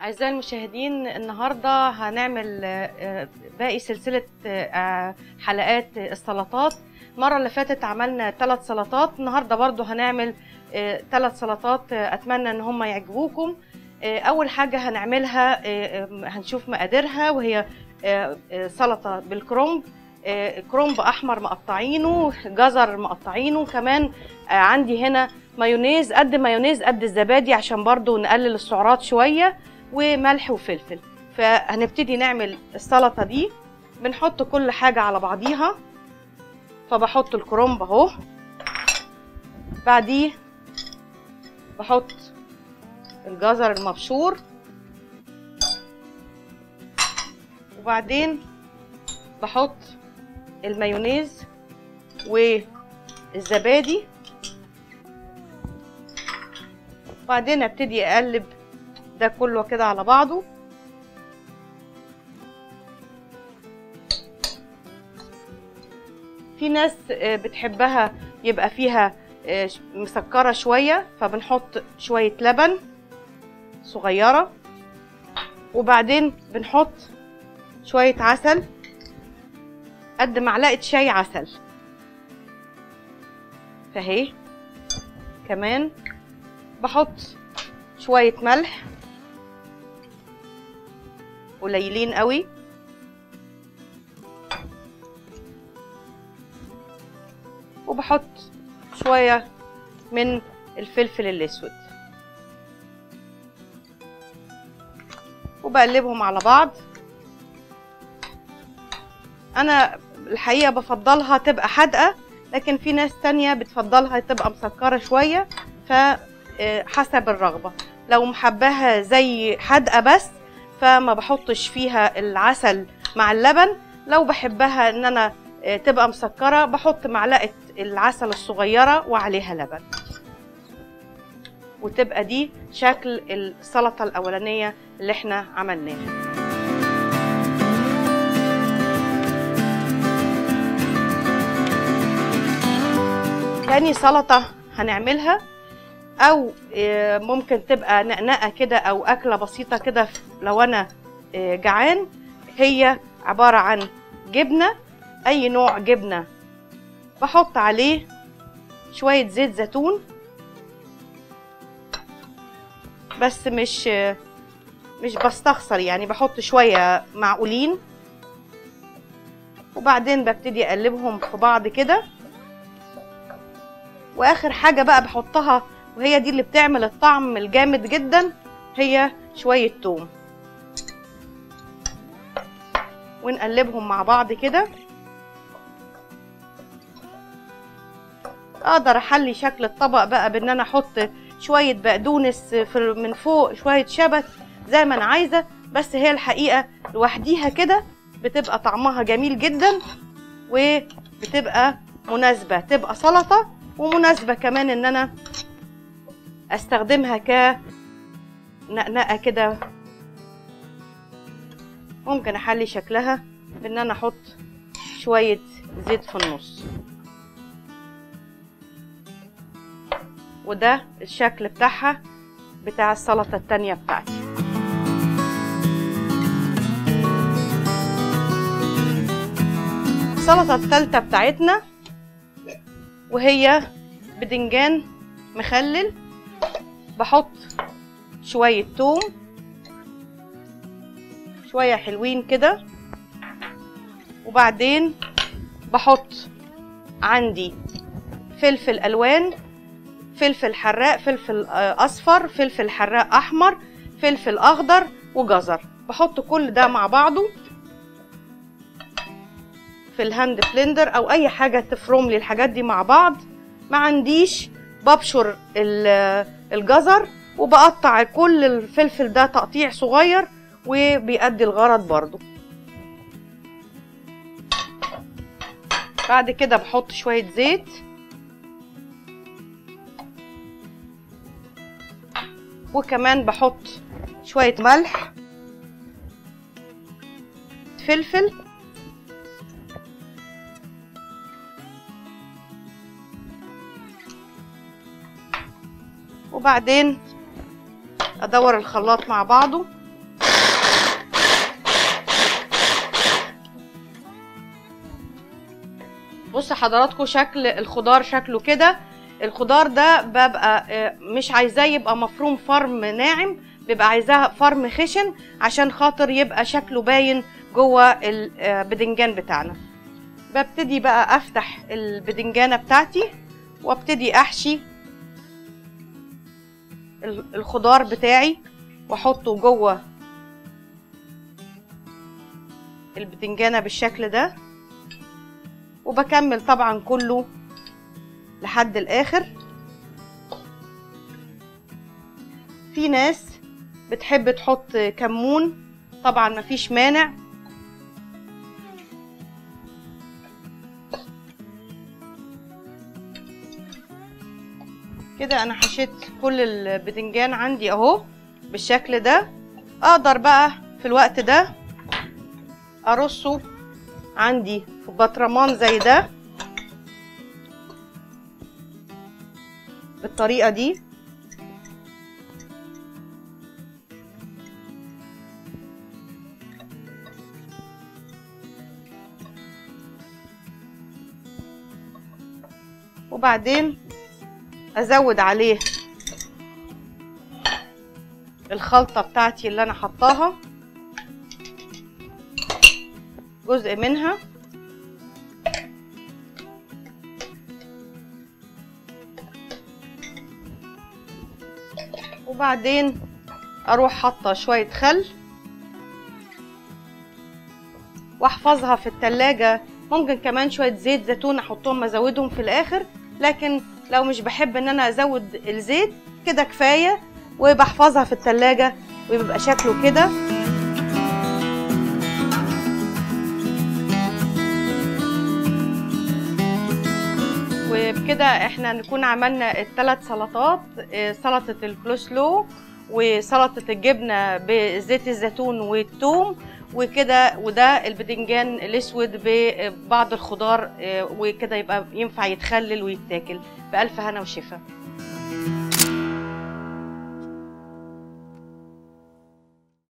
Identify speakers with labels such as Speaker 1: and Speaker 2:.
Speaker 1: أعزائي المشاهدين النهاردة هنعمل آه، باقي سلسلة آه، حلقات السلطات. المرة اللي فاتت عملنا ثلاث سلطات النهاردة برضو هنعمل ثلاث سلطات آه، أتمنى إن هم يعجبوكم. أول حاجة هنعملها هنشوف مقاديرها وهي سلطة بالكرنب. آه، كرنب أحمر مقطعينه جزر مقطعينه كمان عندي هنا مايونيز قد مايونيز قد الزبادي عشان برضو نقلل السعرات شوية. وملح وفلفل. فهنبتدي نعمل السلطة دي. بنحط كل حاجة على بعضيها. فبحط الكرنب أهو. بعديه بحط الجزر المبشور. وبعدين بحط المايونيز والزبادي. وبعدين أبتدي أقلب ده كله كده على بعضه. في ناس آه، بتحبها يبقى فيها آه، مسكرة شوية فبنحط شوية لبن صغيرة. وبعدين بنحط شوية عسل قد معلقة شاي عسل. فهي كمان بحط شوية ملح. قليلين قوي. وبحط شوية من الفلفل الأسود. وبقلبهم على بعض. أنا الحقيقة بفضلها تبقى حادقة لكن في ناس تانية بتفضلها تبقى مسكرة شوية فحسب الرغبة. لو محباها زي حادقة بس فما بحطش فيها العسل مع اللبن. لو بحبها إن أنا آه، تبقى مسكرة بحط معلقة العسل الصغيرة وعليها لبن. وتبقى دي شكل السلطة الأولانية اللي إحنا عملناها. تاني سلطة هنعملها أو آه، ممكن تبقى نقنقة كده أو أكلة بسيطة كده لو أنا آه، جعان هي عبارة عن جبنة أي نوع جبنة بحط عليه شوية زيت زيتون. بس مش مش بستخسر يعني بحط شوية معقولين. وبعدين ببتدي أقلبهم في بعض كده. وآخر حاجة بقى بحطها وهي دي اللي بتعمل الطعم الجامد جدا هي شوية توم. ونقلبهم مع بعض كده. أقدر أحلي شكل الطبق بقى بإن أنا أحط شوية بقدونس من فوق شوية شبت زي ما أنا عايزة. بس هي الحقيقة لوحديها كده بتبقى طعمها جميل جدا وبتبقى مناسبة. تبقى سلطة ومناسبة كمان إن أنا أستخدمها ك نقنقة كده. ممكن أحلي شكلها بإن أنا أحط شوية زيت في النص. وده الشكل بتاعها بتاع السلطة التانية بتاعتي. السلطة التالتة بتاعتنا وهي بدنجان مخلل بحط شوية توم شوية حلوين كده. وبعدين بحط عندي فلفل ألوان فلفل حراق فلفل آه، أصفر فلفل حراق أحمر فلفل أخضر وجزر. بحط كل ده مع بعضه في ال hand blender أو أي حاجة تفرم لي الحاجات دي مع بعض. ما عنديش ببشر الجزر وبقطع كل الفلفل ده تقطيع صغير وبيأدي الغرض برضو بعد كده بحط شوية زيت. وكمان بحط شوية ملح. فلفل. وبعدين أدور الخلاط مع بعضه. بص حضراتكم شكل الخضار شكله كده. الخضار ده ببقى آه، مش عايزاه يبقى مفروم فرم ناعم بيبقى عايزاه فرم خشن عشان خاطر يبقى شكله باين جوه آه، البدنجان بتاعنا. ببتدي بقى أفتح البدنجانه بتاعتي وأبتدي أحشي. الخضار بتاعي واحطه جوه البدنجانه بالشكل ده وبكمل طبعا كله لحد الآخر. في ناس بتحب تحط كمون طبعا مفيش مانع. كده أنا حشيت كل البدنجان عندي اهو بالشكل ده. أقدر بقى في الوقت ده ارصه عندي في برطمان زي ده بالطريقة دي. وبعدين أزود عليه الخلطة بتاعتي اللي أنا حطاها. جزء منها. وبعدين أروح حاطة شوية خل. وأحفظها في التلاجة. ممكن كمان شوية زيت زيتون أحطهم أزودهم في الآخر. لكن لو مش بحب إن أنا أزود الزيت كده كفاية وبحفظها في التلاجة وبيبقى شكله كده. وبكده إحنا نكون عملنا الثلاث سلطات آه، سلطة الكلوسلو وسلطة الجبنة بزيت الزيتون والثوم وكده وده البدنجان الأسود ببعض الخضار آه، وكده يبقى ينفع يتخلل ويتاكل بألف هنا وشفا.